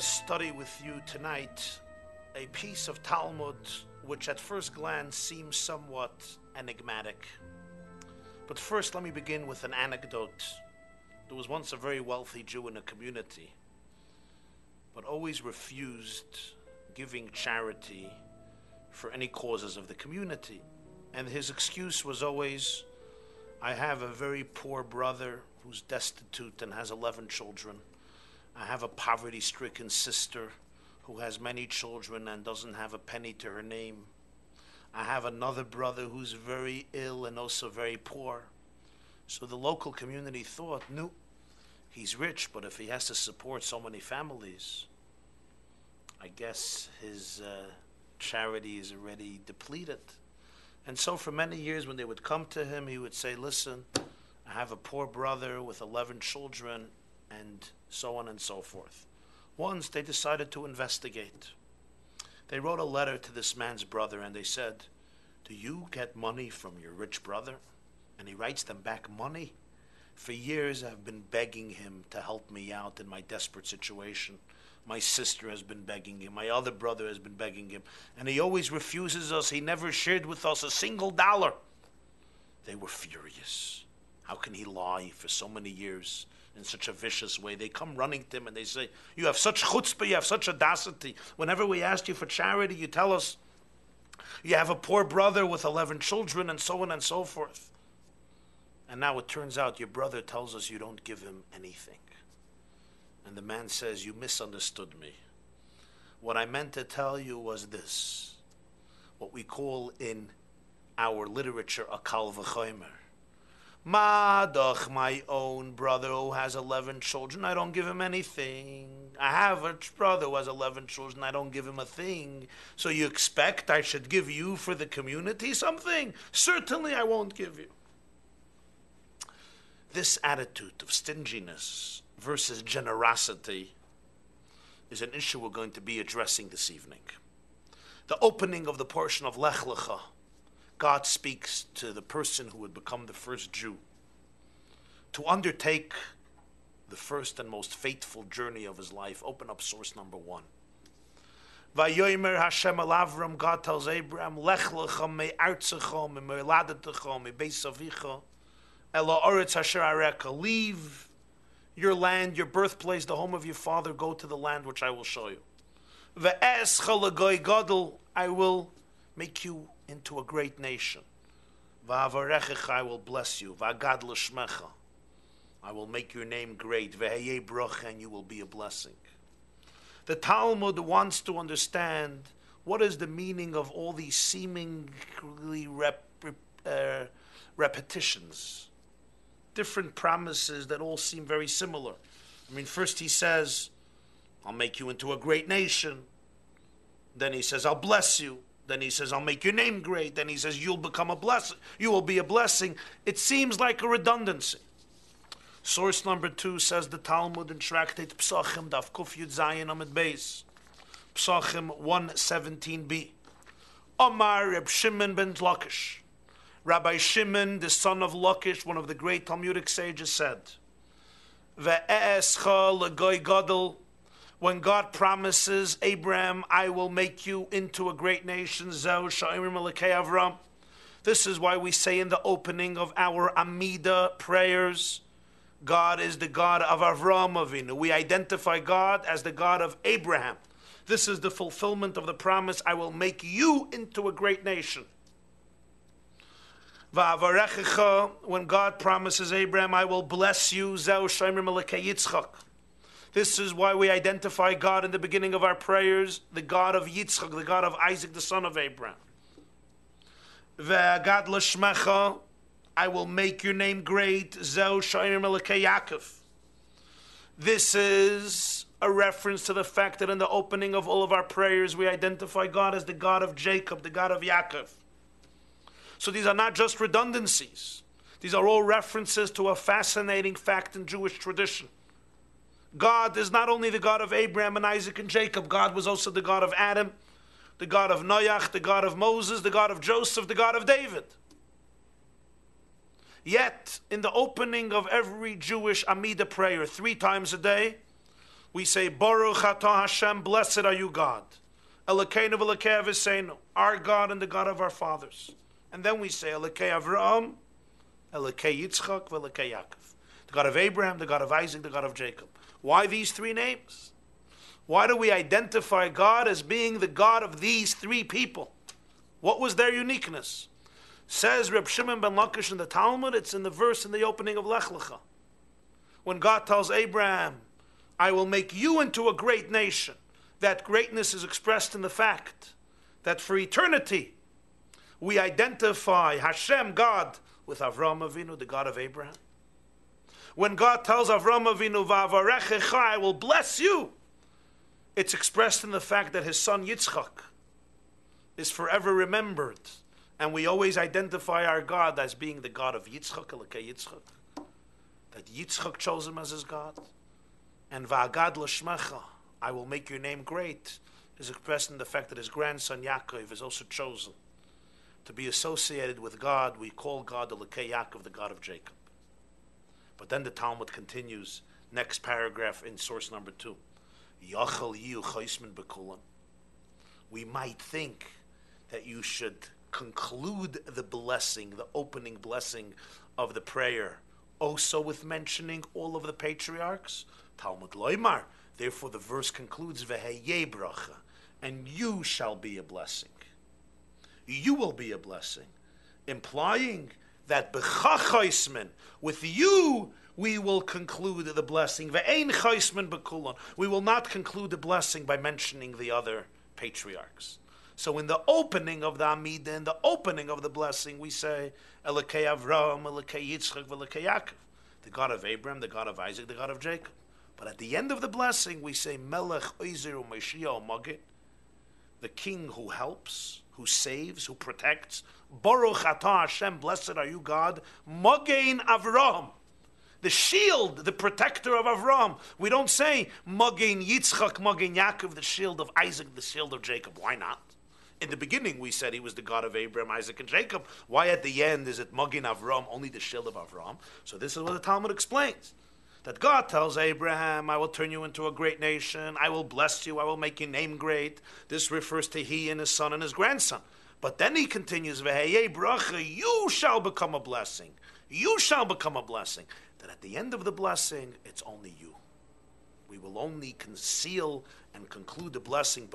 to study with you tonight a piece of Talmud which at first glance seems somewhat enigmatic. But first, let me begin with an anecdote. There was once a very wealthy Jew in a community, but always refused giving charity for any causes of the community. And his excuse was always, I have a very poor brother who's destitute and has 11 children. I have a poverty stricken sister who has many children and doesn't have a penny to her name. I have another brother who's very ill and also very poor. So the local community thought, no, he's rich, but if he has to support so many families, I guess his uh, charity is already depleted. And so for many years, when they would come to him, he would say, Listen, I have a poor brother with 11 children, and so on and so forth. Once they decided to investigate. They wrote a letter to this man's brother and they said, Do you get money from your rich brother? And he writes them back, Money? For years I've been begging him to help me out in my desperate situation. My sister has been begging him. My other brother has been begging him. And he always refuses us. He never shared with us a single dollar. They were furious. How can he lie for so many years in such a vicious way? They come running to him and they say, You have such chutzpah, you have such audacity. Whenever we ask you for charity, you tell us you have a poor brother with 11 children and so on and so forth. And now it turns out your brother tells us you don't give him anything. And the man says, You misunderstood me. What I meant to tell you was this what we call in our literature a kal v'chomer. Madach, my own brother who has 11 children, I don't give him anything. I have a brother who has 11 children, I don't give him a thing. So you expect I should give you for the community something? Certainly I won't give you. This attitude of stinginess versus generosity is an issue we're going to be addressing this evening. The opening of the portion of Lech Lecha, God speaks to the person who would become the first Jew to undertake the first and most fateful journey of his life. Open up source number one. Vayomer Hashem al Avram, God tells Abraham, Lech lecha me artzecha, me me'ladetecha, me beisavicha, ela oretz asher areka, leave your land, your birthplace, the home of your father, go to the land which I will show you. I will make you into a great nation. I will bless you. I will make your name great. And you will be a blessing. The Talmud wants to understand what is the meaning of all these seemingly rep, uh, repetitions different promises that all seem very similar. I mean, first he says, I'll make you into a great nation. Then he says, I'll bless you. Then he says, I'll make your name great. Then he says, You'll become a blessing. You will be a blessing. It seems like a redundancy. Source number two says the Talmud in Tractate Psachim, Daf Kuf Yud Zayin Amid Beis. Psachim 117b. Omar Reb Shimon ben Lakish. Rabbi Shimon, the son of Lakish, one of the great Talmudic sages, said, when God promises Abraham, I will make you into a great nation, this is why we say in the opening of our Amida prayers, God is the God of Avram Avinu. We identify God as the God of Abraham. This is the fulfillment of the promise, I will make you into a great nation when God promises Abraham, I will bless you, This is why we identify God in the beginning of our prayers, the God of Yitzchak, the God of Isaac, the son of Abraham. God l'shmecha, I will make your name great, Zeu shayim Yaakov. This is a reference to the fact that in the opening of all of our prayers, we identify God as the God of Jacob, the God of Yaakov. So these are not just redundancies. These are all references to a fascinating fact in Jewish tradition. God is not only the God of Abraham and Isaac and Jacob, God was also the God of Adam, the God of Noach, the God of Moses, the God of Joseph, the God of David. Yet, in the opening of every Jewish Amida prayer, three times a day, We say, Baruch Atah Hashem, blessed are you, God. Elokeinu v'elokei Aviseinu, our God and the God of our fathers. And then we say, Elokei Avraham, Elokei Yitzchak, v'elokei Yaakov. The God of Abraham, the God of Isaac, the God of Jacob. Why these three names? Why do we identify God as being the God of these three people? What was their uniqueness? Says Reb Shimon ben Lakish in the Talmud, it's in the verse in the opening of Lech Lecha. When God tells Abraham, I will make you into a great nation, that greatness is expressed in the fact that for eternity we identify Hashem, God, with Avram Avinu, the God of Abraham. When God tells Avram Avinu, Va'avarechecha, I will bless you, it's expressed in the fact that his son Yitzchak is forever remembered. And we always identify our God as being the God of Yitzchak, Yitzchak. That Yitzchak chose him as his God. And Va'agad Lashmecha, I will make your name great, is expressed in the fact that his grandson Yaakov is also chosen. To be associated with God, we call God the Elokei Yaakov, the God of Jacob. But then the Talmud continues, next paragraph in source number two. We might think that you should conclude the blessing, the opening blessing of the prayer, also with mentioning all of the patriarchs. Talmud Loimar. Therefore, the verse concludes, Veheye bracha, and you shall be a blessing. You will be a blessing, implying that b'chachaismin, with you, we will conclude the blessing. Ve'ein chaismin b'kulon. We will not conclude the blessing by mentioning the other patriarchs. So in the opening of the Amidah, in the opening of the blessing, we say, Elokei Avraham, Elokei Yitzchak, Elokei Yaakov. The God of Abraham, the God of Isaac, the God of Jacob. But at the end of the blessing, we say, Melech Oizer Mashiach Magid, the king who helps, who saves, who protects. Baruch Atah Hashem, blessed are you, God. Mogain Avraham, the shield, the protector of Avram. We don't say Mogain Yitzchak, Mogain Yaakov, the shield of Isaac, the shield of Jacob. Why not? In the beginning, we said he was the God of Abraham, Isaac, and Jacob. Why at the end is it Magin Avram, only the shield of Avram? So this is what the Talmud explains. That God tells Abraham, I will turn you into a great nation, I will bless you, I will make your name great. This refers to he and his son and his grandson. But then he continues, bracha, you shall become a blessing. You shall become a blessing. That at the end of the blessing, it's only you. We will only conceal and conclude the blessing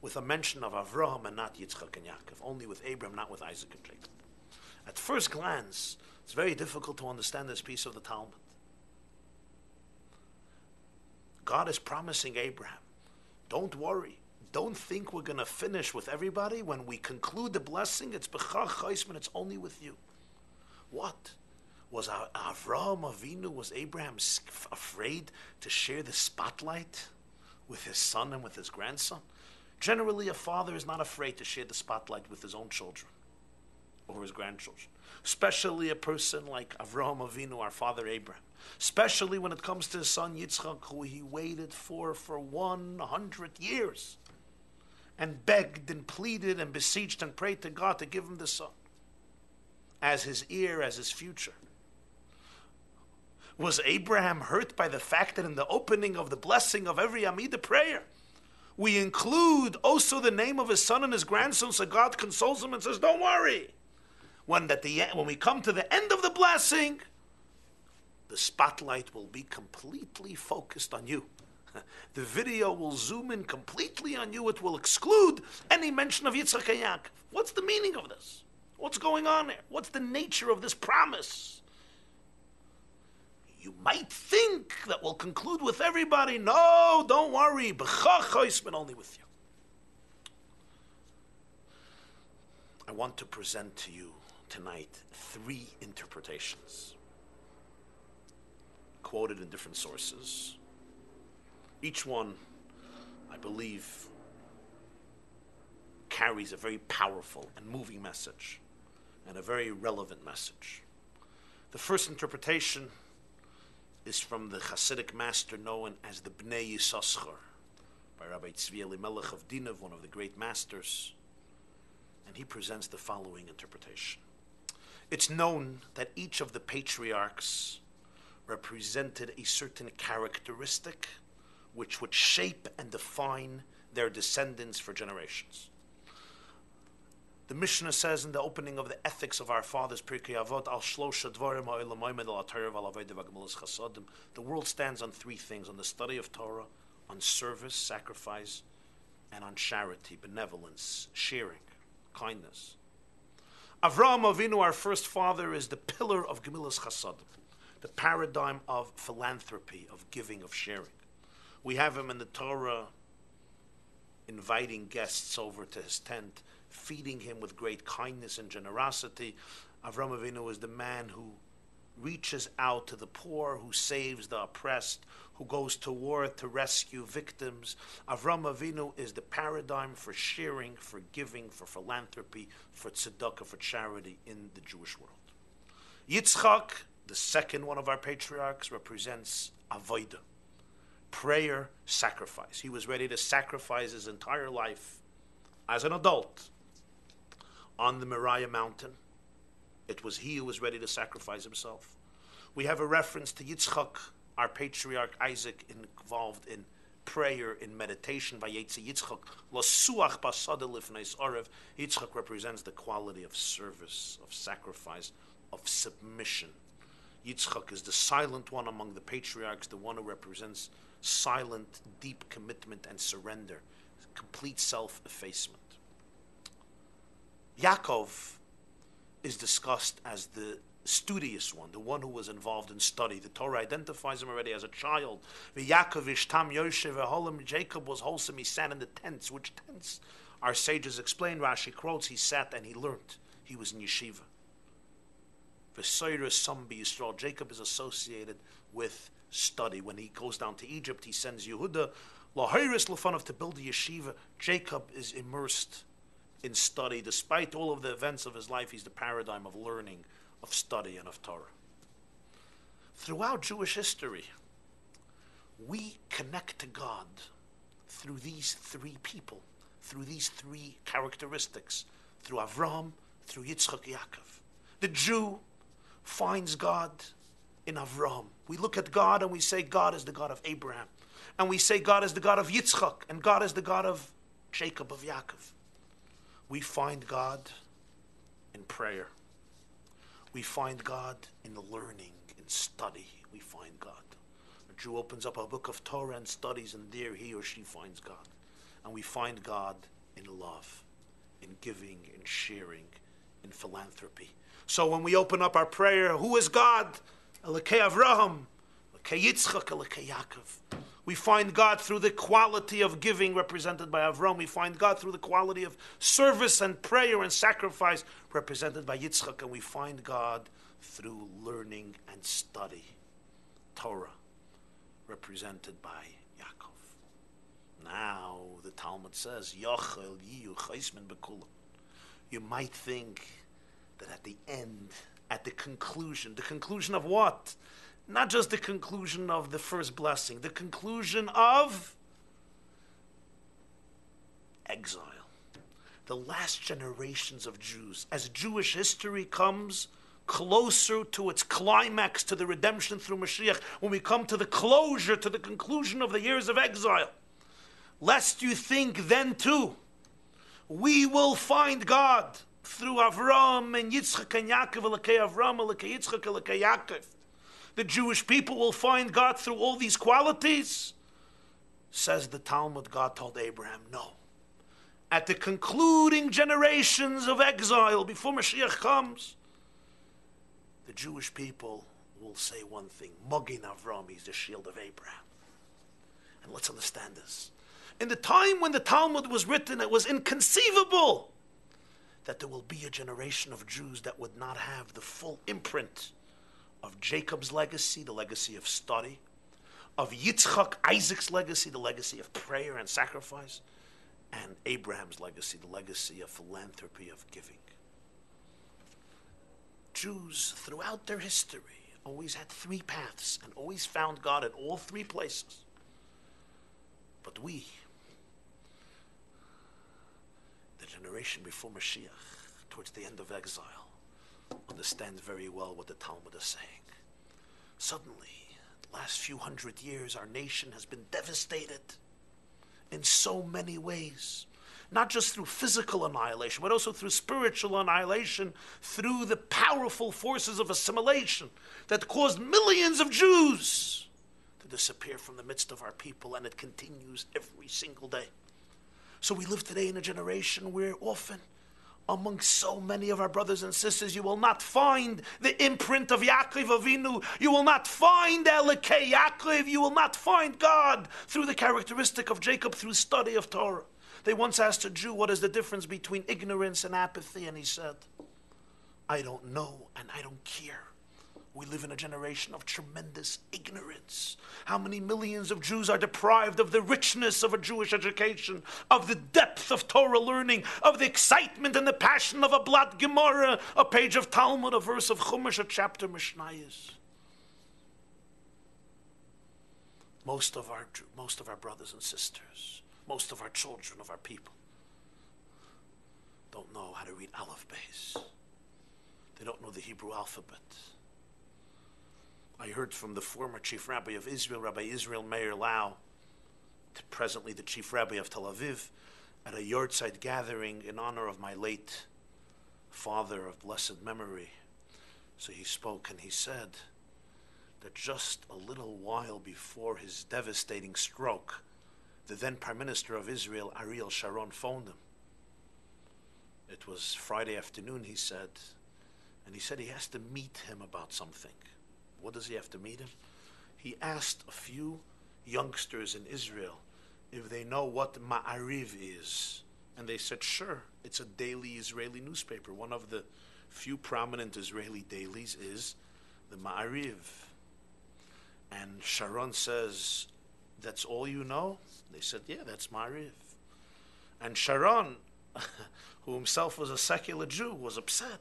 with a mention of Avraham and not Yitzchak and Yaakov, only with Abraham, not with Isaac and Jacob. At first glance, it's very difficult to understand this piece of the Talmud. God is promising Abraham, don't worry. Don't think we're going to finish with everybody. When we conclude the blessing, it's B'chach it's only with you. What? Was Avraham Avinu, was Abraham afraid to share the spotlight with his son and with his grandson? Generally, a father is not afraid to share the spotlight with his own children or his grandchildren, especially a person like Avraham Avinu, our father Abraham, especially when it comes to his son Yitzchak, who he waited for for 100 years and begged and pleaded and beseeched and prayed to God to give him the son as his heir, as his future. Was Abraham hurt by the fact that in the opening of the blessing of every Amidah prayer, we include also the name of his son and his grandson, so God consoles him and says, Don't worry. When, at the when we come to the end of the blessing, the spotlight will be completely focused on you. The video will zoom in completely on you. It will exclude any mention of Yitzchak and Yaakov. What's the meaning of this? What's going on here? What's the nature of this promise? you might think that we'll conclude with everybody. No, don't worry. B'chachoisman only with you. I want to present to you tonight three interpretations, quoted in different sources. Each one, I believe, carries a very powerful and moving message and a very relevant message. The first interpretation is from the Hasidic master known as the Bnei Yissaschar by Rabbi Tzvi Elimelech of Dinov, one of the great masters. And he presents the following interpretation. It's known that each of the patriarchs represented a certain characteristic which would shape and define their descendants for generations. The Mishnah says in the opening of the ethics of our fathers, Pirkei Avot, Al Shlosha Chasadim. The world stands on three things: on the study of Torah, on service, sacrifice, and on charity, benevolence, sharing, kindness. Avraham Avinu, our first father, is the pillar of Gemilas Chasadim, the paradigm of philanthropy, of giving, of sharing. We have him in the Torah inviting guests over to his tent, feeding him with great kindness and generosity. Avram Avinu is the man who reaches out to the poor, who saves the oppressed, who goes to war to rescue victims. Avram Avinu is the paradigm for sharing, for giving, for philanthropy, for tzedakah, for charity in the Jewish world. Yitzchak, the second one of our patriarchs, represents avodah prayer, sacrifice. He was ready to sacrifice his entire life as an adult on the Moriah mountain. It was he who was ready to sacrifice himself. We have a reference to Yitzchak, our patriarch Isaac, involved in prayer, in meditation. By Yitzchak, Yitzchak represents the quality of service, of sacrifice, of submission. Yitzchak is the silent one among the patriarchs, the one who represents silent, deep commitment and surrender, complete self effacement. Yaakov is discussed as the studious one, the one who was involved in study. The Torah identifies him already as a child. Yaakov ishtam Yoshev Jacob was wholesome. He sat in the tents. Which tents? Our sages explain. Rashi quotes. He sat and he learnt. He was in yeshiva. V'soyrus some Yisrael. Jacob is associated with study. When he goes down to Egypt, he sends Yehuda, Lahiris Lefanov, to build a yeshiva. Jacob is immersed in study. Despite all of the events of his life, he's the paradigm of learning, of study, and of Torah. Throughout Jewish history, we connect to God through these three people, through these three characteristics, through Avram, through Yitzchak Yaakov. The Jew finds God in Avram. We look at God and we say God is the God of Abraham. And we say God is the God of Yitzchak. And God is the God of Jacob, of Yaakov. We find God in prayer. We find God in learning, in study. We find God. A Jew opens up a book of Torah and studies, and there he or she finds God. And we find God in love, in giving, in sharing, in philanthropy. So when we open up our prayer, who is God? Elokei Avraham, Elokei Yitzchak, Elokei Yaakov. We find God through the quality of giving represented by Avram. We find God through the quality of service and prayer and sacrifice represented by Yitzchak. And we find God through learning and study. Torah represented by Yaakov. Now the Talmud says, Yochel Yiyu Chaismin Bekulam. You might think that at the end at the conclusion. The conclusion of what? Not just the conclusion of the first blessing, the conclusion of exile. The last generations of Jews. As Jewish history comes closer to its climax, to the redemption through Mashiach, when we come to the closure, to the conclusion of the years of exile, lest you think then too, we will find God through Avram and Yitzchak and Yaakov, Elokei Avram, Elokei Yitzchak, Elokei Yaakov. The Jewish people will find God through all these qualities. Says the Talmud, God told Abraham, no. At the concluding generations of exile, before Mashiach comes, the Jewish people will say one thing Magin Avram, is the shield of Abraham. And let's understand this. In the time when the Talmud was written, it was inconceivable that there will be a generation of Jews that would not have the full imprint of Jacob's legacy, the legacy of study, of Yitzchak, Isaac's legacy, the legacy of prayer and sacrifice, and Abraham's legacy, the legacy of philanthropy, of giving. Jews throughout their history always had three paths and always found God in all three places. But we, generation before Mashiach, towards the end of exile, understands very well what the Talmud is saying. Suddenly, the last few hundred years, our nation has been devastated in so many ways. Not just through physical annihilation, but also through spiritual annihilation, through the powerful forces of assimilation that caused millions of Jews to disappear from the midst of our people, and it continues every single day. So we live today in a generation where often among so many of our brothers and sisters, you will not find the imprint of Yaakov Avinu. You will not find Elokei Yaakov. You will not find God through the characteristic of Jacob through study of Torah. They once asked a Jew, What is the difference between ignorance and apathy? And he said, I don't know and I don't care. We live in a generation of tremendous ignorance. How many millions of Jews are deprived of the richness of a Jewish education, of the depth of Torah learning, of the excitement and the passion of a blatt Gemara, a page of Talmud, a verse of Chumash, a chapter Mishnayos. Most of our most of our brothers and sisters, most of our children of our people, don't know how to read Aleph Beis. They don't know the Hebrew alphabet. I heard from the former chief rabbi of Israel, Rabbi Israel Meir Lau, presently the chief rabbi of Tel Aviv, at a yahrzeit gathering in honor of my late father of blessed memory. So he spoke and he said that just a little while before his devastating stroke, the then Prime Minister of Israel, Ariel Sharon, phoned him. It was Friday afternoon, he said, and he said he has to meet him about something. What does he have to meet him? He asked a few youngsters in Israel if they know what Ma'ariv is. And they said, sure, it's a daily Israeli newspaper. One of the few prominent Israeli dailies is the Ma'ariv. And Sharon says, that's all you know? They said, yeah, that's Ma'ariv. And Sharon, who himself was a secular Jew, was upset.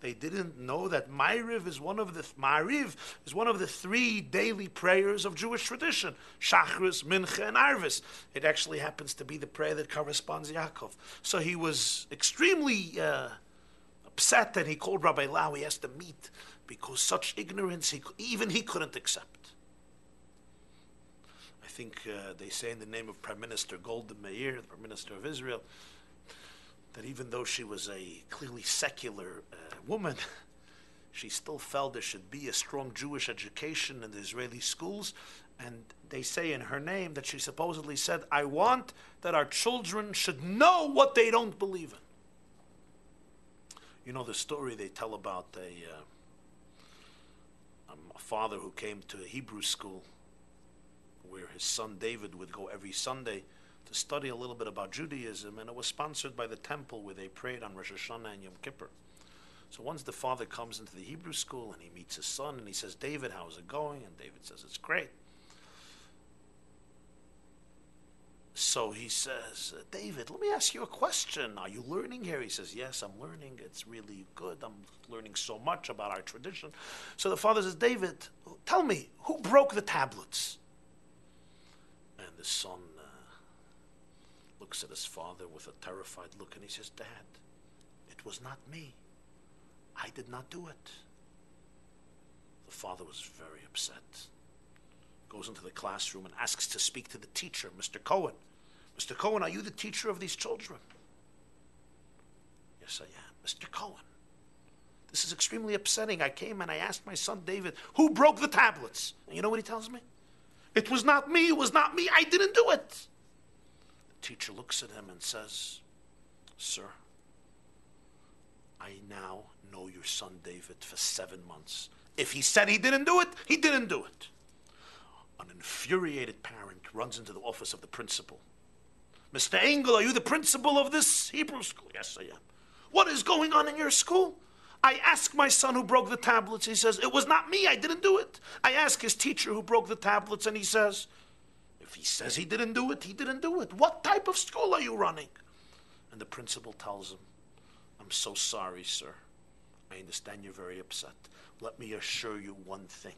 They didn't know that Ma'ariv is one of the Ma'ariv is one of the three daily prayers of Jewish tradition: Shachris, Mincha, and Arvis. It actually happens to be the prayer that corresponds to Yaakov. So he was extremely uh, upset, and he called Rabbi Lau. He has to meet because such ignorance, he, even he couldn't accept. I think uh, they say in the name of Prime Minister Golda Meir, the Prime Minister of Israel that even though she was a clearly secular uh, woman, she still felt there should be a strong Jewish education in the Israeli schools. And they say in her name that she supposedly said, I want that our children should know what they don't believe in. You know the story they tell about a, uh, um, a father who came to a Hebrew school where his son David would go every Sunday to study a little bit about Judaism, and it was sponsored by the temple where they prayed on Rosh Hashanah and Yom Kippur. So once the father comes into the Hebrew school and he meets his son and he says, David, how's it going? And David says, It's great. So he says, David, let me ask you a question. Are you learning here? He says, Yes, I'm learning. It's really good. I'm learning so much about our tradition. So the father says, David, tell me, who broke the tablets? And the son looks at his father with a terrified look and he says, Dad, it was not me. I did not do it. The father was very upset. Goes into the classroom and asks to speak to the teacher, Mr. Cohen. Mr. Cohen, are you the teacher of these children? Yes, I am. Mr. Cohen, this is extremely upsetting. I came and I asked my son David, who broke the tablets? And you know what he tells me? It was not me. It was not me. I didn't do it teacher looks at him and says, Sir, I now know your son David for seven months. If he said he didn't do it, he didn't do it. An infuriated parent runs into the office of the principal. Mr. Engel, are you the principal of this Hebrew school? Yes, I am. What is going on in your school? I ask my son who broke the tablets. He says, It was not me. I didn't do it. I ask his teacher who broke the tablets, and he says, if he says he didn't do it, he didn't do it. What type of school are you running? And the principal tells him, I'm so sorry, sir. I understand you're very upset. Let me assure you one thing.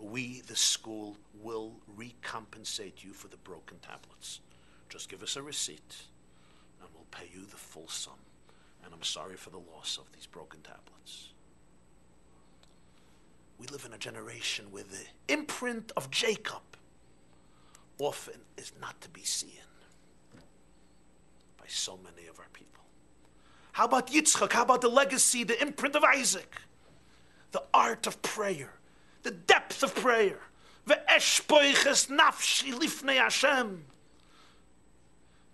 We, the school, will recompensate you for the broken tablets. Just give us a receipt, and we'll pay you the full sum. And I'm sorry for the loss of these broken tablets. We live in a generation where the imprint of Jacob often is not to be seen by so many of our people. How about Yitzchak? How about the legacy, the imprint of Isaac? The art of prayer, the depth of prayer. The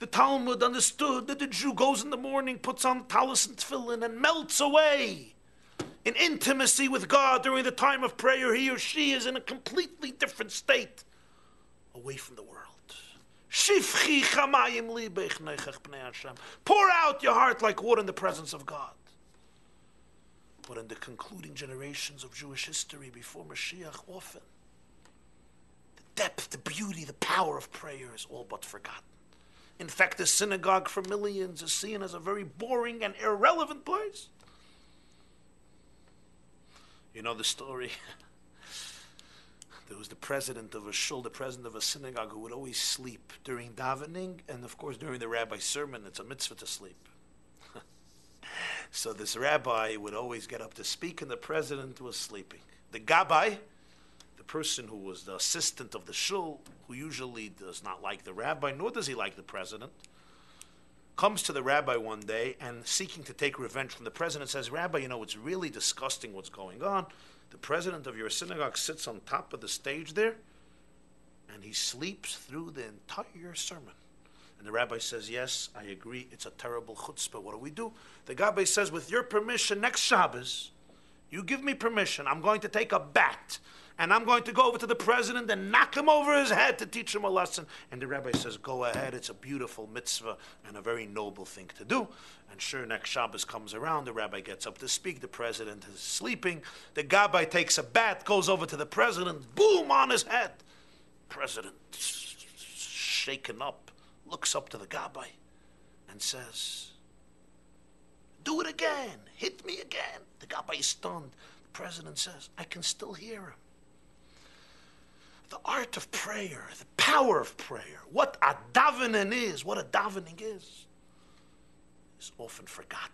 Talmud understood that the Jew goes in the morning, puts on talis and tefillin, and melts away in intimacy with God during the time of prayer. He or she is in a completely different state, away from the world. Pour out your heart like water in the presence of God. But in the concluding generations of Jewish history before Mashiach, often the depth, the beauty, the power of prayer is all but forgotten. In fact, the synagogue for millions is seen as a very boring and irrelevant place. You know the story? there was the president of a shul, the president of a synagogue, who would always sleep during davening, and of course during the rabbi's sermon, it's a mitzvah to sleep. so this rabbi would always get up to speak, and the president was sleeping. The gabbai, the person who was the assistant of the shul, who usually does not like the rabbi, nor does he like the president, comes to the rabbi one day and seeking to take revenge from the president says, Rabbi, you know, it's really disgusting what's going on. The president of your synagogue sits on top of the stage there and he sleeps through the entire sermon. And the rabbi says, Yes, I agree. It's a terrible chutzpah. What do we do? The rabbi says, With your permission, next Shabbos, you give me permission. I'm going to take a bat and I'm going to go over to the president and knock him over his head to teach him a lesson. And the rabbi says, Go ahead, it's a beautiful mitzvah and a very noble thing to do. And sure, next Shabbos comes around, the rabbi gets up to speak, the president is sleeping. The gabbai takes a bat, goes over to the president, boom, on his head. President, shaken up, looks up to the gabbai and says, Do it again, hit me again. The gabbai is stunned. The president says, I can still hear him the art of prayer, the power of prayer, what a davening is, what a davening is, is often forgotten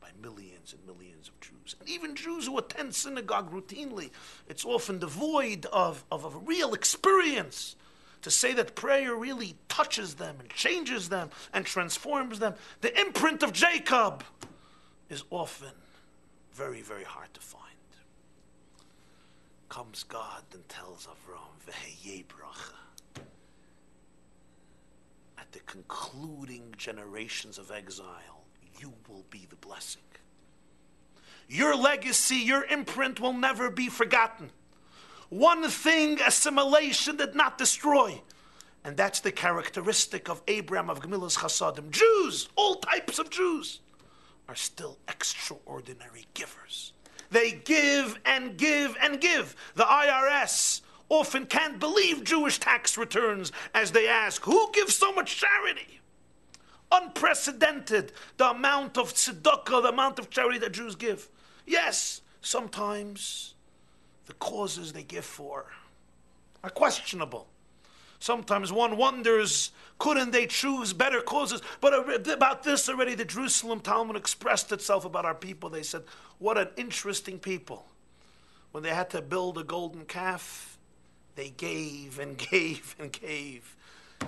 by millions and millions of Jews. And even Jews who attend synagogue routinely, it's often devoid of, of a real experience. To say that prayer really touches them and changes them and transforms them, the imprint of Jacob is often very, very hard to find comes God and tells Avram, Veheye bracha. At the concluding generations of exile, you will be the blessing. Your legacy, your imprint will never be forgotten. One thing assimilation did not destroy, and that's the characteristic of Abraham of Gemilas Chasadim. Jews, all types of Jews, are still extraordinary givers. They give and give and give. The IRS often can't believe Jewish tax returns as they ask, Who gives so much charity? Unprecedented the amount of tzedakah, the amount of charity that Jews give. Yes, sometimes the causes they give for are questionable. Sometimes one wonders, couldn't they choose better causes? But about this already, the Jerusalem Talmud expressed itself about our people. They said, What an interesting people. When they had to build a golden calf, they gave and gave and gave.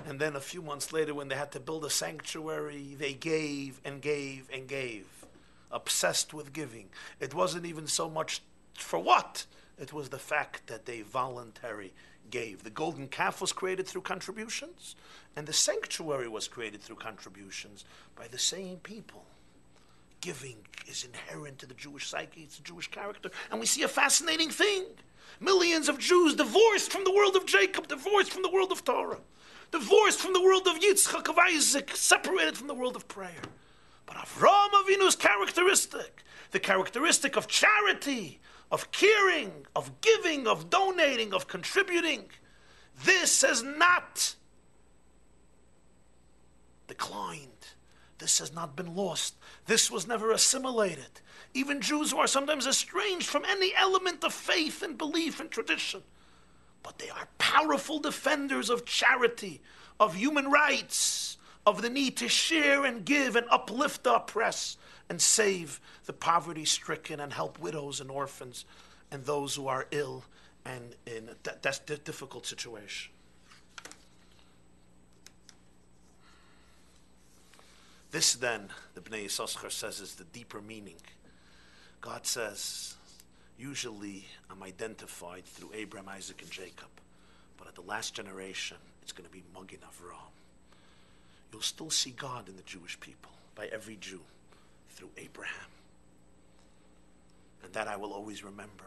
And then a few months later, when they had to build a sanctuary, they gave and gave and gave. Obsessed with giving. It wasn't even so much for what, it was the fact that they voluntarily gave. The golden calf was created through contributions, and the sanctuary was created through contributions by the same people. Giving is inherent to the Jewish psyche, it's a Jewish character. And we see a fascinating thing. Millions of Jews divorced from the world of Jacob, divorced from the world of Torah, divorced from the world of Yitzchak, of Isaac, separated from the world of prayer. But Avraham Avinu's characteristic, the characteristic of charity, of caring, of giving, of donating, of contributing. This has not declined. This has not been lost. This was never assimilated. Even Jews who are sometimes estranged from any element of faith and belief and tradition. But they are powerful defenders of charity, of human rights, of the need to share and give and uplift the oppressed and save the poverty stricken and help widows and orphans and those who are ill and in a difficult situation. This then, the Bnei Yissaschar says, is the deeper meaning. God says, usually I'm identified through Abraham, Isaac, and Jacob, but at the last generation, it's going to be Magen Avraham. You'll still see God in the Jewish people by every Jew through Abraham. And that I will always remember.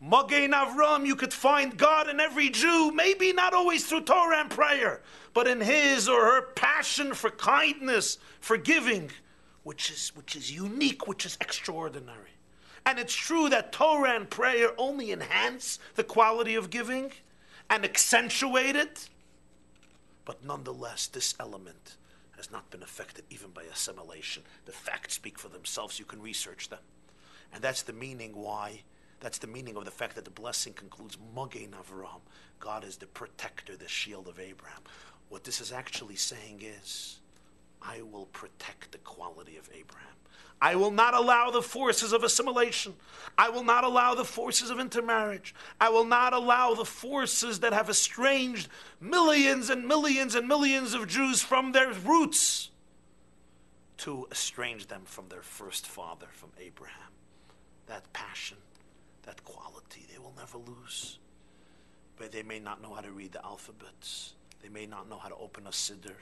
Magen Avram, you could find God in every Jew, maybe not always through Torah and prayer, but in his or her passion for kindness, for giving, which is, which is unique, which is extraordinary. And it's true that Torah and prayer only enhance the quality of giving and accentuate it, but nonetheless, this element has not been affected even by assimilation. The facts speak for themselves, you can research them. And that's the meaning why that's the meaning of the fact that the blessing concludes Magen Avraham. God is the protector, the shield of Abraham. What this is actually saying is, I will protect the quality of Abraham. I will not allow the forces of assimilation. I will not allow the forces of intermarriage. I will not allow the forces that have estranged millions and millions and millions of Jews from their roots to estrange them from their first father, from Abraham. That passion, that quality they will never lose. But they may not know how to read the alphabets. They may not know how to open a siddur.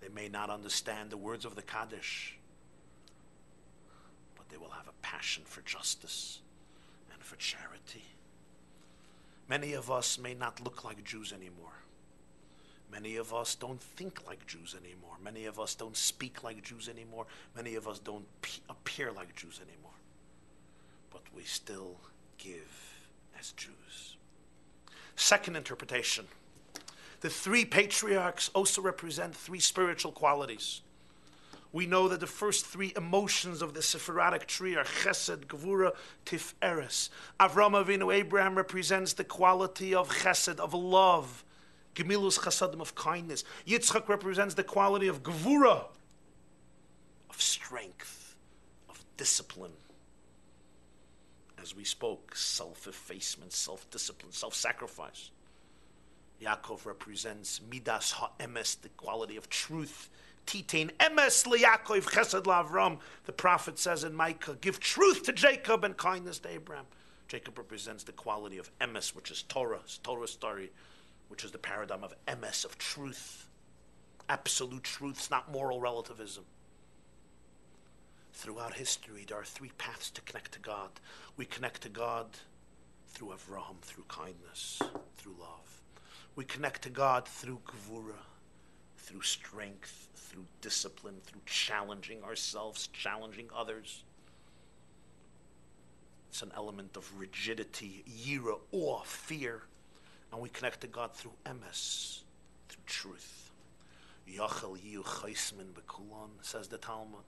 They may not understand the words of the Kaddish. But they will have a passion for justice and for charity. Many of us may not look like Jews anymore. Many of us don't think like Jews anymore. Many of us don't speak like Jews anymore. Many of us don't appear like Jews anymore but we still give as Jews. Second interpretation the three patriarchs also represent three spiritual qualities. We know that the first three emotions of the Sephirotic tree are Chesed, Gevura, Tiferes. Avram Avinu, Abraham, represents the quality of Chesed, of love, Gemilus Chasadim, of kindness. Yitzchak represents the quality of Gevura, of strength, of discipline as we spoke, self effacement, self discipline, self sacrifice. Yaakov represents midas ha'emes, the quality of truth. Titain emes liYaakov chesed la'Avram. The prophet says in Micah, give truth to Jacob and kindness to Abraham. Jacob represents the quality of emes, which is Torah, Torah story, which is the paradigm of emes, of truth. Absolute truths, not moral relativism. Throughout history, there are three paths to connect to God. We connect to God through Avraham, through kindness, through love. We connect to God through Gevura, through strength, through discipline, through challenging ourselves, challenging others. It's an element of rigidity, yira, awe, fear. And we connect to God through emes, through truth. Yachel yu chaismin bekulon, says the Talmud.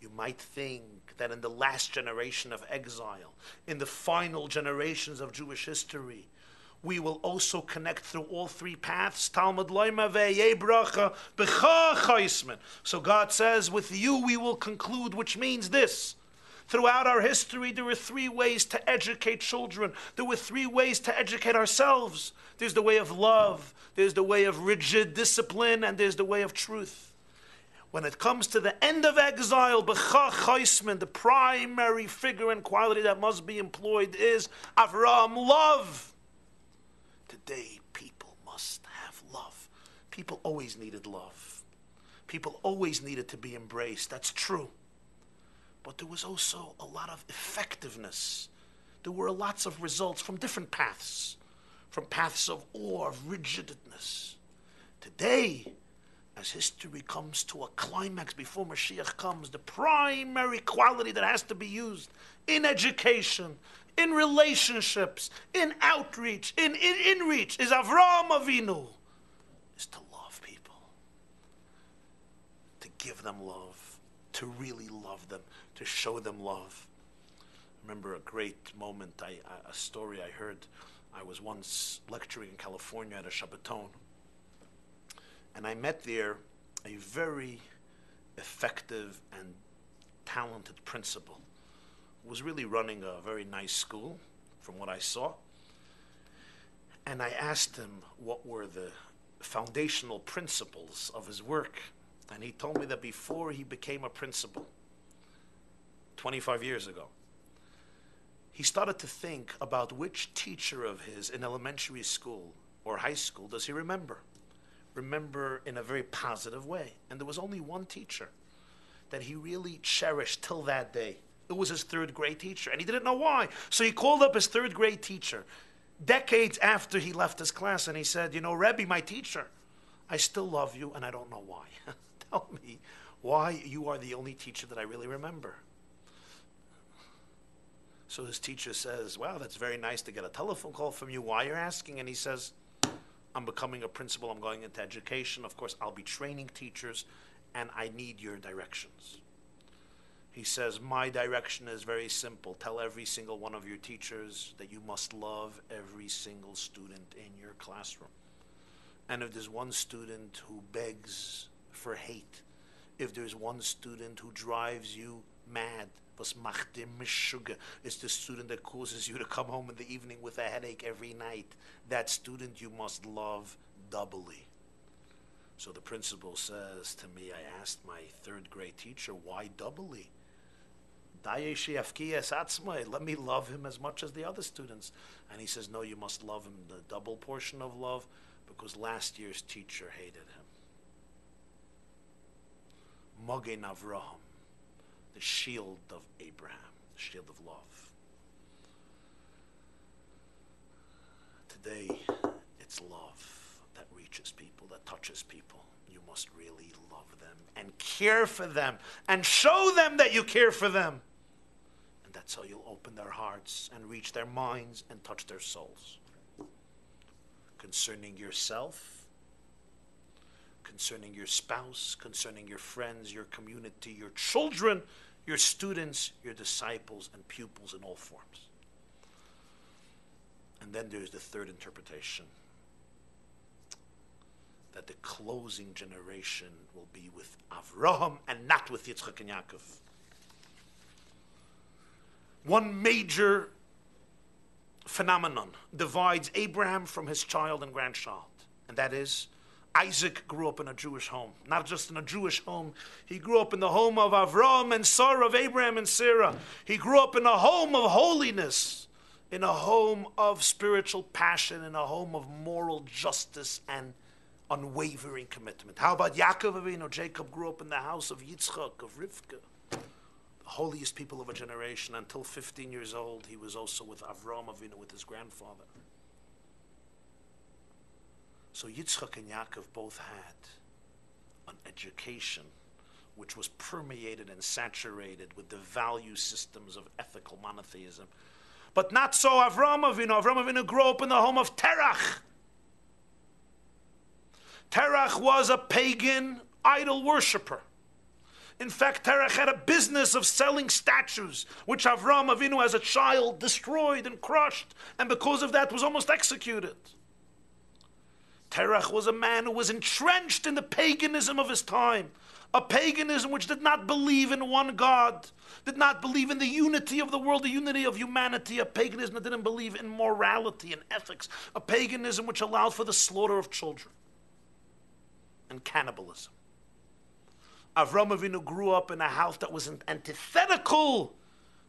You might think that in the last generation of exile, in the final generations of Jewish history, we will also connect through all three paths. Talmud So God says, with you we will conclude, which means this. Throughout our history, there were three ways to educate children. There were three ways to educate ourselves. There's the way of love, there's the way of rigid discipline, and there's the way of truth. When it comes to the end of exile, the primary figure and quality that must be employed is Avram, love. Today, people must have love. People always needed love. People always needed to be embraced. That's true. But there was also a lot of effectiveness. There were lots of results from different paths, from paths of awe, of rigidness. Today, as history comes to a climax before Mashiach comes, the primary quality that has to be used in education, in relationships, in outreach, in, in, in reach is Avram Avinu, is to love people, to give them love, to really love them, to show them love. I remember a great moment, I, a story I heard. I was once lecturing in California at a Shabbaton and I met there a very effective and talented principal was really running a very nice school, from what I saw. And I asked him what were the foundational principles of his work. And he told me that before he became a principal, 25 years ago, he started to think about which teacher of his in elementary school or high school does he remember. Remember in a very positive way. And there was only one teacher that he really cherished till that day. It was his third grade teacher, and he didn't know why. So he called up his third grade teacher decades after he left his class, and he said, You know, Rebbe, my teacher, I still love you, and I don't know why. Tell me why you are the only teacher that I really remember. So his teacher says, Wow, that's very nice to get a telephone call from you. Why you're asking? And he says, I'm becoming a principal, I'm going into education. Of course, I'll be training teachers, and I need your directions. He says, My direction is very simple. Tell every single one of your teachers that you must love every single student in your classroom. And if there's one student who begs for hate, if there's one student who drives you mad, is the student that causes you to come home in the evening with a headache every night. That student you must love doubly. So the principal says to me, I asked my third grade teacher, why doubly? Let me love him as much as the other students. And he says, No, you must love him the double portion of love because last year's teacher hated him. Mogen Avraham, the shield of Abraham, the shield of love. Today, it's love that reaches people, that touches people. You must really love them and care for them and show them that you care for them. That's how you'll open their hearts and reach their minds and touch their souls. Concerning yourself, concerning your spouse, concerning your friends, your community, your children, your students, your disciples, and pupils in all forms. And then there's the third interpretation that the closing generation will be with Avraham and not with Yitzchak and Yaakov one major phenomenon divides Abraham from his child and grandchild, and that is Isaac grew up in a Jewish home. Not just in a Jewish home, he grew up in the home of Avram and Sarah, of Abraham and Sarah. He grew up in a home of holiness, in a home of spiritual passion, in a home of moral justice and unwavering commitment. How about Yaakov Avinu? Jacob grew up in the house of Yitzchak, of Rivka holiest people of a generation. Until 15 years old, he was also with Avram Avinu, with his grandfather. So Yitzchak and Yaakov both had an education which was permeated and saturated with the value systems of ethical monotheism. But not so Avram Avinu. Avram Avinu grew up in the home of Terach. Terach was a pagan idol worshiper. In fact, Terach had a business of selling statues, which Avram Avinu as a child destroyed and crushed, and because of that was almost executed. Terach was a man who was entrenched in the paganism of his time, a paganism which did not believe in one God, did not believe in the unity of the world, the unity of humanity, a paganism that didn't believe in morality and ethics, a paganism which allowed for the slaughter of children and cannibalism. Avram Avinu grew up in a house that was antithetical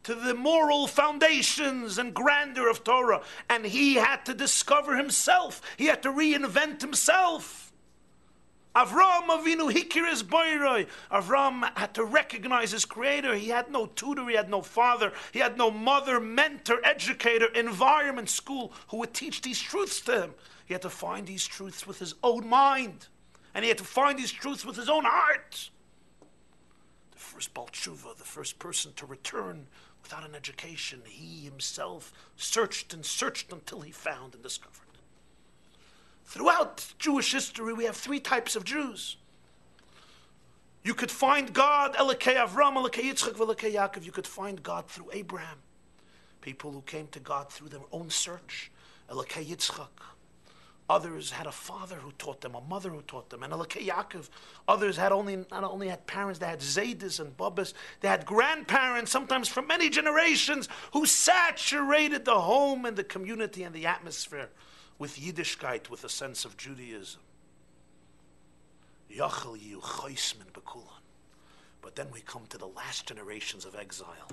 to the moral foundations and grandeur of Torah, and he had to discover himself. He had to reinvent himself. Avram Avinu hikir his boyroi. Avram had to recognize his creator. He had no tutor, he had no father, he had no mother, mentor, educator, environment, school who would teach these truths to him. He had to find these truths with his own mind, and he had to find these truths with his own heart first Baal Tshuva, the first person to return without an education. He himself searched and searched until he found and discovered. Throughout Jewish history, we have three types of Jews. You could find God, Elokei Avram, Elokei Yitzchak, Elokei Yaakov. You could find God through Abraham. People who came to God through their own search. Elokei Yitzchak, Others had a father who taught them, a mother who taught them, and Elokei Yaakov. Others had only not only had parents, they had Zaydis and Babas. They had grandparents, sometimes for many generations, who saturated the home and the community and the atmosphere with Yiddishkeit, with a sense of Judaism. But then we come to the last generations of exile.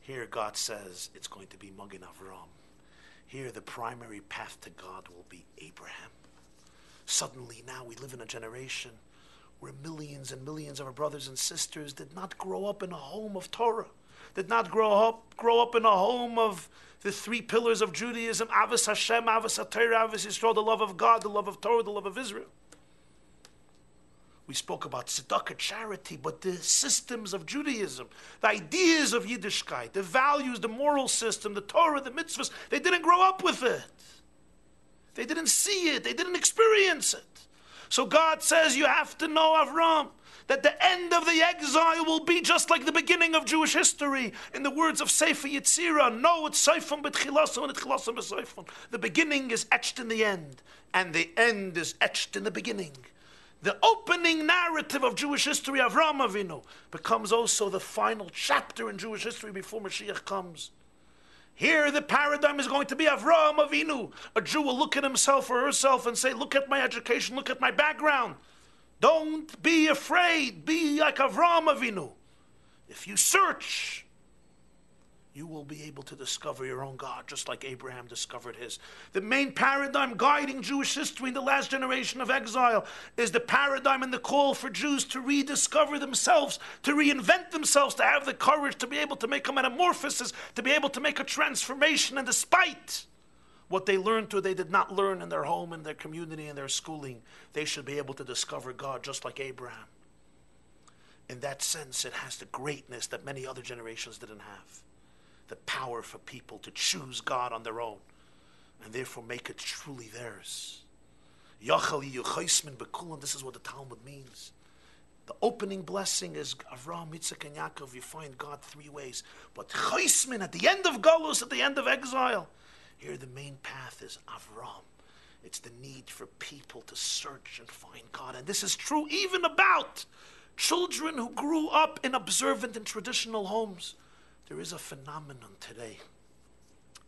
Here God says it's going to be Magen Avram. Here, the primary path to God will be Abraham. Suddenly, now we live in a generation where millions and millions of our brothers and sisters did not grow up in a home of Torah, did not grow up, grow up in a home of the three pillars of Judaism Ahavas Hashem, Ahavas HaTorah, Ahavas Yisrael, the love of God, the love of Torah, the love of Israel. We spoke about tzedakah, charity, but the systems of Judaism, the ideas of Yiddishkeit, the values, the moral system, the Torah, the mitzvahs, they didn't grow up with it. They didn't see it. They didn't experience it. So God says you have to know Avram that the end of the exile will be just like the beginning of Jewish history. In the words of Sefer Yetzirah, no, it's Seifim b'tchilasim and tchilasim. The beginning is etched in the end, and the end is etched in the beginning the opening narrative of Jewish history, Avram Avinu, becomes also the final chapter in Jewish history before Mashiach comes. Here, the paradigm is going to be Avram Avinu. A Jew will look at himself or herself and say, Look at my education, look at my background. Don't be afraid. Be like Avram Avinu. If you search, you will be able to discover your own God, just like Abraham discovered his. The main paradigm guiding Jewish history in the last generation of exile is the paradigm and the call for Jews to rediscover themselves, to reinvent themselves, to have the courage to be able to make a metamorphosis, to be able to make a transformation, and despite what they learned or they did not learn in their home, in their community, in their schooling, they should be able to discover God just like Abraham. In that sense, it has the greatness that many other generations didn't have the power for people to choose God on their own and therefore make it truly theirs. This is what the Talmud means. The opening blessing is Avram, Yitzchak, and Yaakov. You find God three ways. But Chaismin, at the end of Golus, at the end of exile, here the main path is Avram. It's the need for people to search and find God. And this is true even about children who grew up in observant and traditional homes. There is a phenomenon today.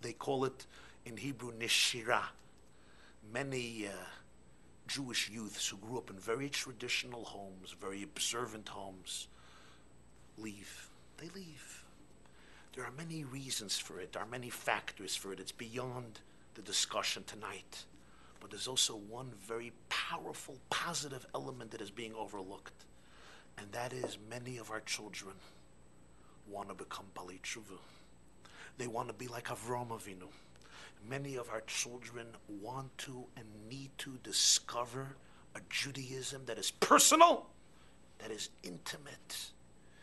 They call it in Hebrew nishira. Many uh, Jewish youths who grew up in very traditional homes, very observant homes, leave. They leave. There are many reasons for it. There are many factors for it. It's beyond the discussion tonight. But there's also one very powerful, positive element that is being overlooked, and that is many of our children want to become Bali Tshuva. They want to be like Avram Avinu. Many of our children want to and need to discover a Judaism that is personal, that is intimate.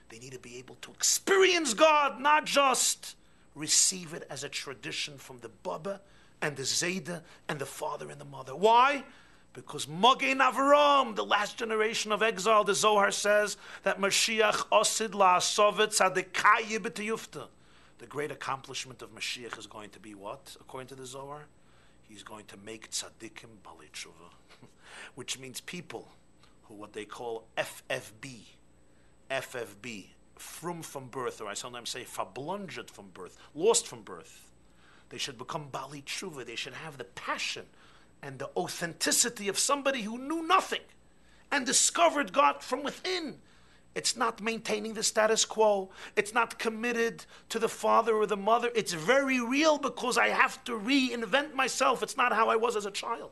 They need to be able to experience God, not just receive it as a tradition from the Baba and the Zayda and the father and the mother. Why? Because Magen Avram, the last generation of exile, the Zohar says that Mashiach osid la'asovet tzadikayi b'tiyufta. The great accomplishment of Mashiach is going to be what, according to the Zohar? He's going to make tzaddikim balitshuva, which means people who what they call FFB, FFB, from from birth, or I sometimes say fablunged from birth, lost from birth. They should become Bali Tshuva. They should have the passion and the authenticity of somebody who knew nothing and discovered God from within. It's not maintaining the status quo. It's not committed to the father or the mother. It's very real because I have to reinvent myself. It's not how I was as a child.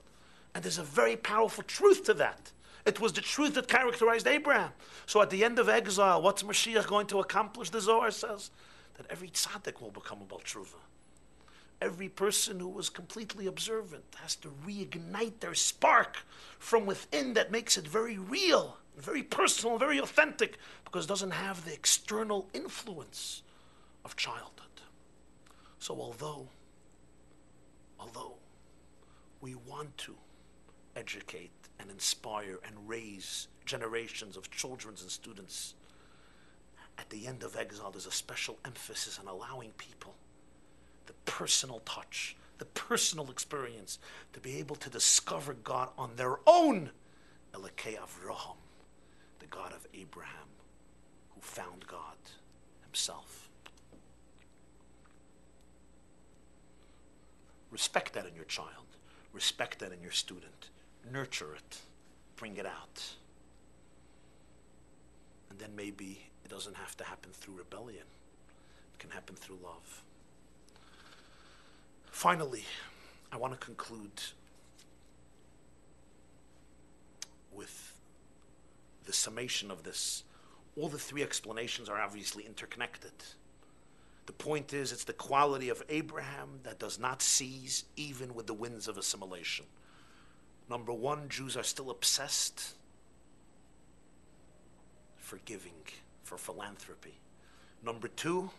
And there's a very powerful truth to that. It was the truth that characterized Abraham. So at the end of exile, what's Mashiach going to accomplish? The Zohar says that every tzaddik will become a Baal Tshuva every person who was completely observant has to reignite their spark from within that makes it very real, very personal, very authentic, because it doesn't have the external influence of childhood. So although, although we want to educate and inspire and raise generations of children and students, at the end of exile, there's a special emphasis on allowing people personal touch, the personal experience, to be able to discover God on their own. Elokei Avraham, the God of Abraham, who found God himself. Respect that in your child. Respect that in your student. Nurture it. Bring it out. And then maybe it doesn't have to happen through rebellion, it can happen through love. Finally, I want to conclude with the summation of this. All the three explanations are obviously interconnected. The point is, it's the quality of Abraham that does not cease even with the winds of assimilation. Number one, Jews are still obsessed for giving, for philanthropy. Number two,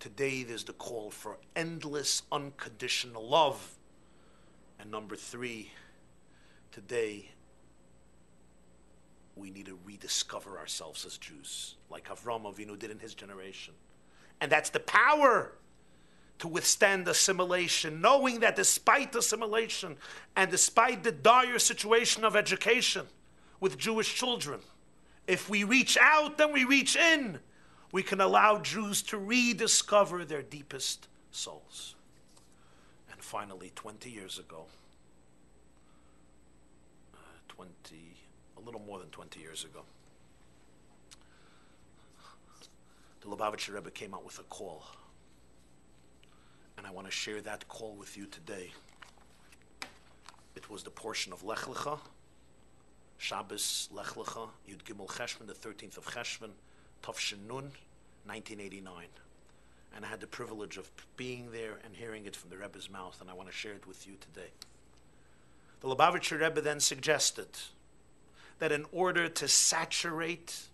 today there's the call for endless unconditional love. And number three, today we need to rediscover ourselves as Jews, like Avram Avinu did in his generation. And that's the power to withstand assimilation, knowing that despite assimilation and despite the dire situation of education with Jewish children, if we reach out, then we reach in. We can allow Jews to rediscover their deepest souls. And finally, 20 years ago, uh, 20, a little more than 20 years ago, the Lubavitcher Rebbe came out with a call. And I want to share that call with you today. It was the portion of Lech Lecha, Shabbos Lech Lecha, Yud Gimel Cheshvan, the 13th of Cheshvan, Tavshin Nun, 1989. And I had the privilege of being there and hearing it from the Rebbe's mouth, and I want to share it with you today. The Lubavitcher Rebbe then suggested that in order to saturate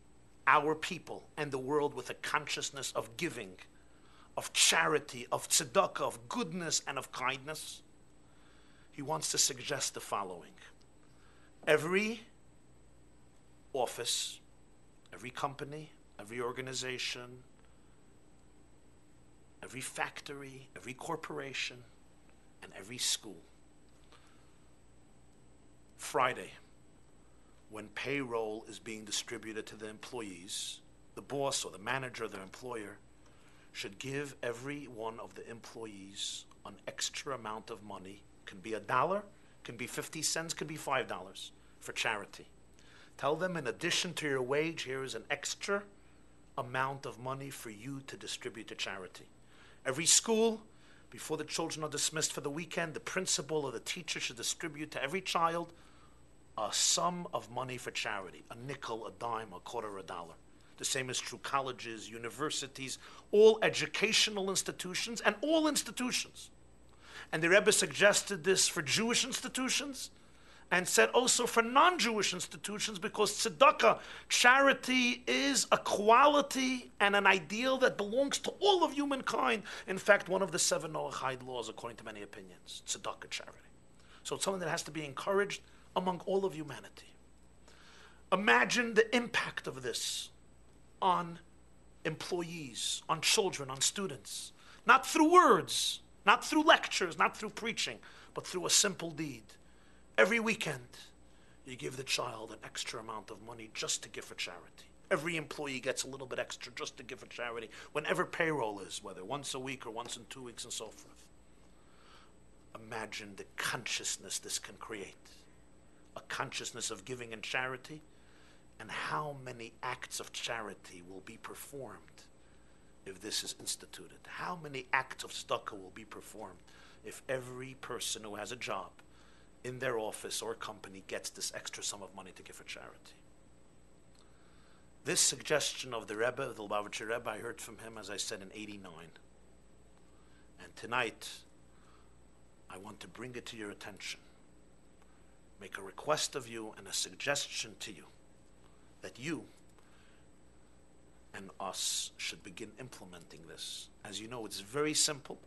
our people and the world with a consciousness of giving, of charity, of tzedakah, of goodness, and of kindness, he wants to suggest the following. Every office, every company, every organization, every factory, every corporation, and every school. Friday, when payroll is being distributed to the employees, the boss or the manager the employer should give every one of the employees an extra amount of money. Can be a dollar, can be 50 cents, can be $5 for charity. Tell them in addition to your wage, here is an extra amount of money for you to distribute to charity. Every school, before the children are dismissed for the weekend, the principal or the teacher should distribute to every child a sum of money for charity a nickel, a dime, a quarter, a dollar. The same is true colleges, universities, all educational institutions, and all institutions. And the Rebbe suggested this for Jewish institutions and said also for non Jewish institutions because tzedakah, charity, is a quality and an ideal that belongs to all of humankind. In fact, one of the seven Noahide laws, according to many opinions, tzedakah, charity. So it's something that has to be encouraged among all of humanity. Imagine the impact of this on employees, on children, on students. Not through words, not through lectures, not through preaching, but through a simple deed. Every weekend, you give the child an extra amount of money just to give for charity. Every employee gets a little bit extra just to give for charity, whenever payroll is, whether once a week or once in two weeks and so forth. Imagine the consciousness this can create a consciousness of giving and charity, and how many acts of charity will be performed if this is instituted? How many acts of tzedakah will be performed if every person who has a job in their office or company gets this extra sum of money to give for charity? This suggestion of the Rebbe, the Lubavitcher Rebbe, I heard from him, as I said, in 89. And tonight, I want to bring it to your attention make a request of you and a suggestion to you that you and us should begin implementing this. As you know, it's very simple.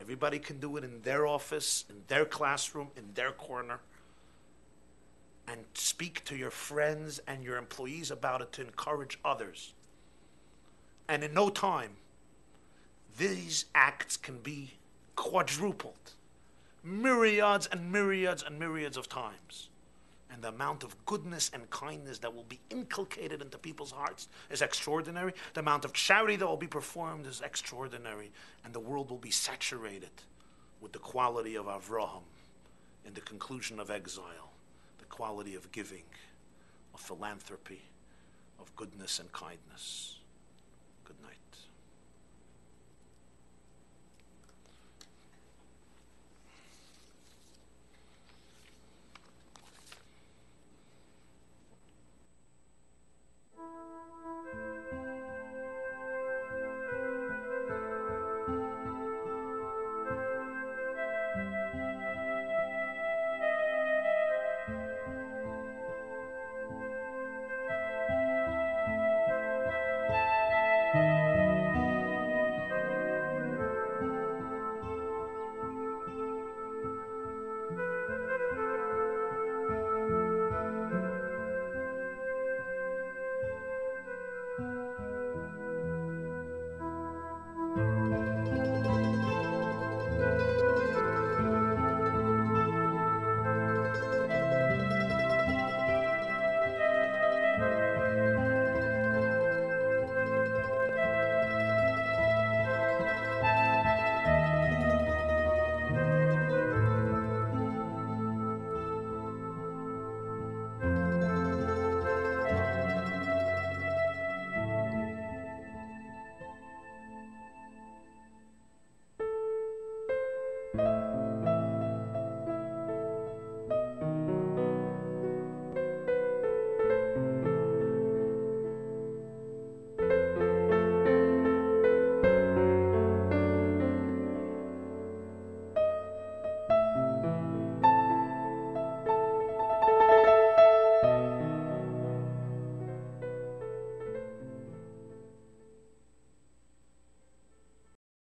Everybody can do it in their office, in their classroom, in their corner. And speak to your friends and your employees about it to encourage others. And in no time, these acts can be quadrupled myriads and myriads and myriads of times. And the amount of goodness and kindness that will be inculcated into people's hearts is extraordinary. The amount of charity that will be performed is extraordinary. And the world will be saturated with the quality of Avraham in the conclusion of exile, the quality of giving, of philanthropy, of goodness and kindness.